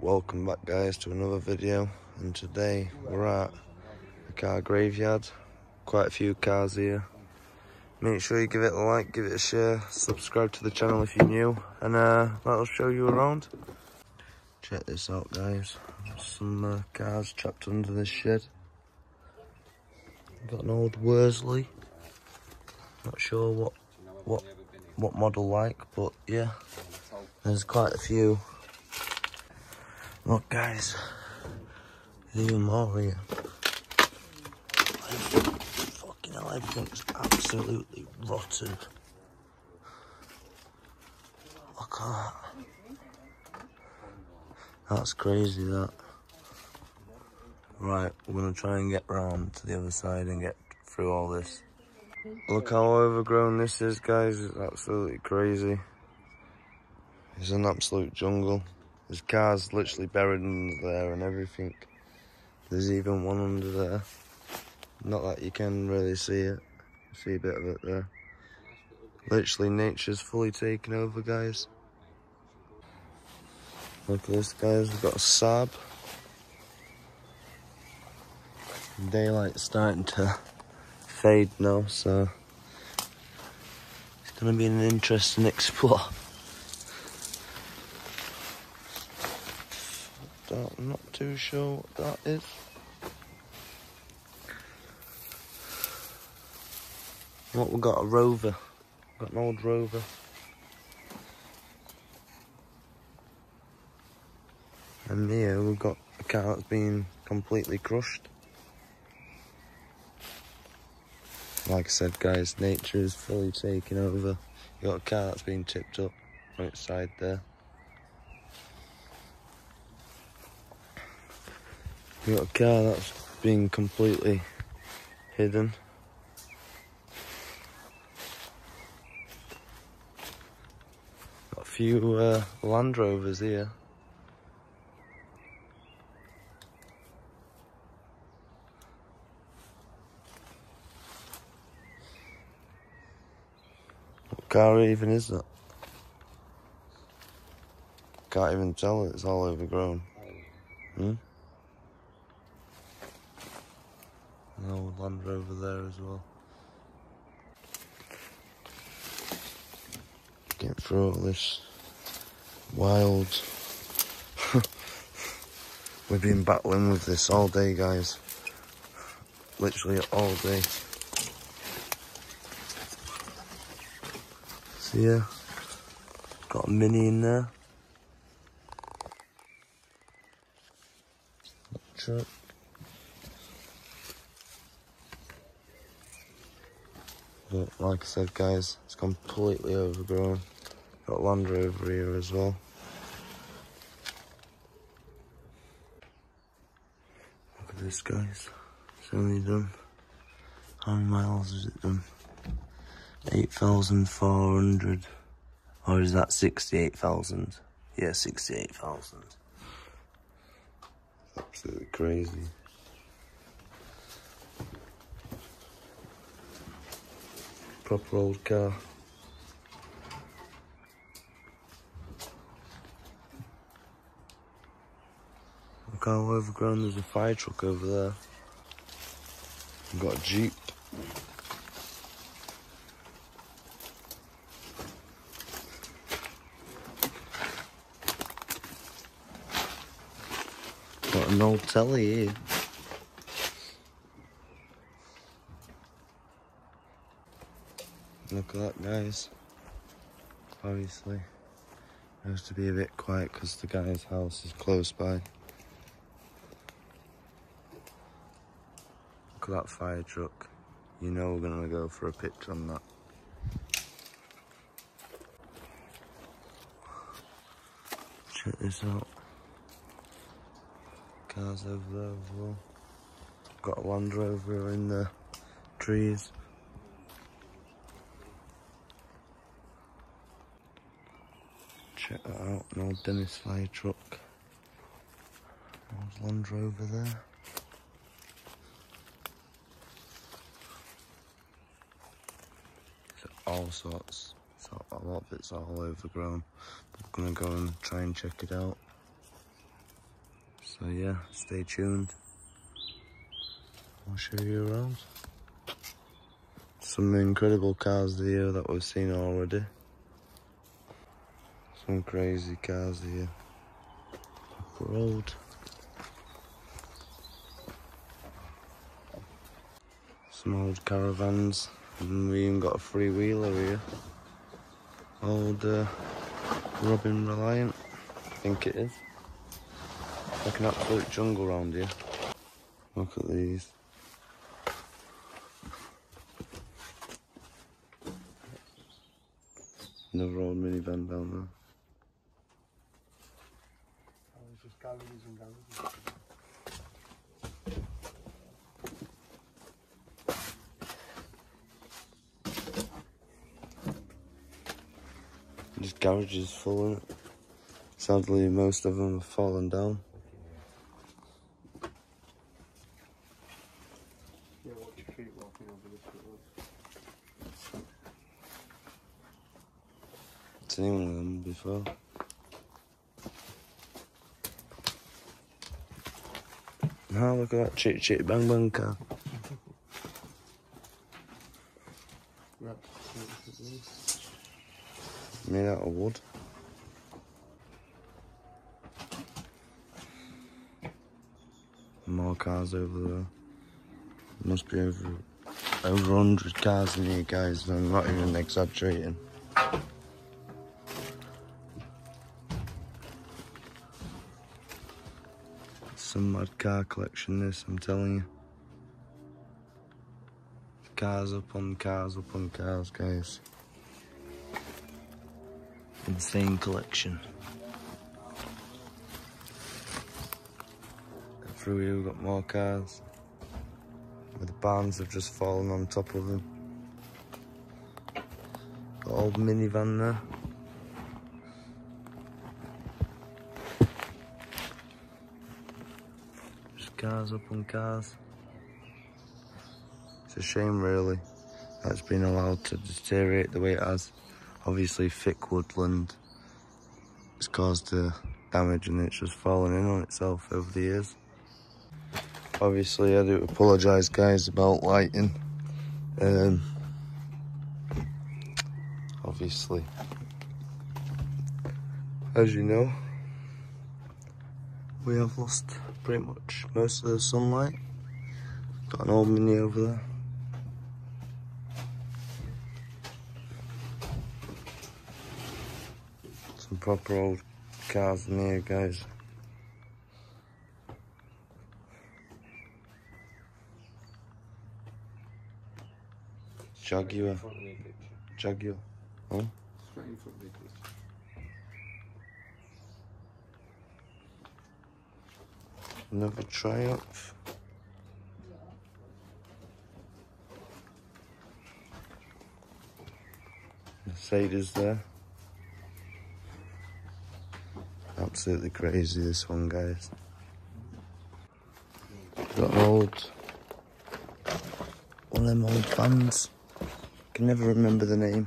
welcome back guys to another video. And today we're at a car graveyard. Quite a few cars here. Make sure you give it a like give it a share subscribe to the channel if you're new and uh that'll show you around. Check this out guys. Some uh, cars trapped under this shed. Got an old Wolseley. Not sure what what what model like but yeah. There's quite a few Look, guys, there's even more here. Fucking hell, everything's absolutely rotten. Look at that. That's crazy, that. Right, we're gonna try and get round to the other side and get through all this. Look how overgrown this is, guys. It's absolutely crazy. It's an absolute jungle. There's cars literally buried under there and everything. There's even one under there. Not that you can really see it. See a bit of it there. Literally nature's fully taken over, guys. Look at this, guys. We've got a Saab. Daylight's starting to fade now, so it's going to be an interesting explore. I'm not too sure what that is. What we got a rover. Got an old rover. And here we've got a car that's been completely crushed. Like I said guys, nature is fully taking over. You got a car that's been tipped up right side there. We got a car that's been completely hidden. Got a few uh, Land Rovers here. What car even is that? Can't even tell it's all overgrown. Hmm? An Land Rover there as well. Get through all this wild. We've been battling with this all day, guys. Literally all day. See so, yeah, got a mini in there. Truck. But like I said, guys, it's completely overgrown. Got Land Rover here as well. Look at this, guys. It's only done. How many miles is it done? 8,400. Or is that 68,000? Yeah, 68,000. Absolutely crazy. Proper old car. Look how overgrown there's a fire truck over there. We've got a Jeep. Got an old telly here. Look at that, guys. Obviously, it has to be a bit quiet because the guy's house is close by. Look at that fire truck. You know we're gonna go for a picture on that. Check this out. Cars over there as well. Got a Land Rover in the trees. Check that out, an old Dennis fire truck. Old Land Rover there. So all sorts. So a lot of it's all overgrown. We're gonna go and try and check it out. So yeah, stay tuned. I'll show you around. Some incredible cars here that we've seen already. Some crazy cars here. Road. Some old caravans. And we even got a free wheeler here. Old uh, Robin Reliant, I think it is. Like an absolute jungle around here. Look at these. Another old minivan down there. This garage is full of it. Sadly, most of them have fallen down. Yeah, watch your feet walking over this. Seen one of them before. Look at that Chitty Chitty Bang Bang car. Made out of wood. More cars over there. Must be over over hundred cars in here, guys. I'm not even exaggerating. Some mad car collection. This, I'm telling you. Cars up on cars up on cars, guys. Insane collection. Through here we've got more cars. Where the barns have just fallen on top of them. Got old minivan there. Cars up on cars. It's a shame really that it's been allowed to deteriorate the way it has. Obviously thick woodland has caused the damage and it's just fallen in on itself over the years. Obviously I do apologise guys about lighting. Um, obviously, as you know, we have lost pretty much most of the sunlight. Got an old mini over there. Some proper old cars in here, guys. Jaguar. Front of me picture. Jaguar. Huh? Straight in front of me picture. Another Triumph. Mercedes there. Absolutely crazy this one guys. Got an old one of them old fans. Can never remember the name.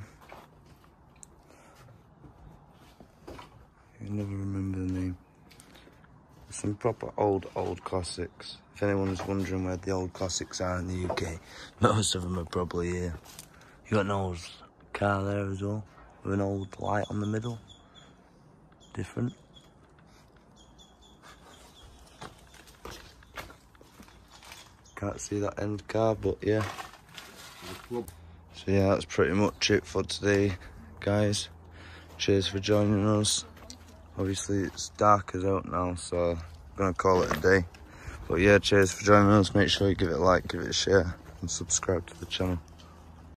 Can never remember the name. Some proper old, old classics. If anyone's wondering where the old classics are in the UK, most of them are probably here. You got an old car there as well, with an old light on the middle. Different. Can't see that end car, but yeah. So yeah, that's pretty much it for today, guys. Cheers for joining us. Obviously, it's dark as out now, so gonna call it a day. But yeah, cheers for joining us. Make sure you give it a like, give it a share, and subscribe to the channel.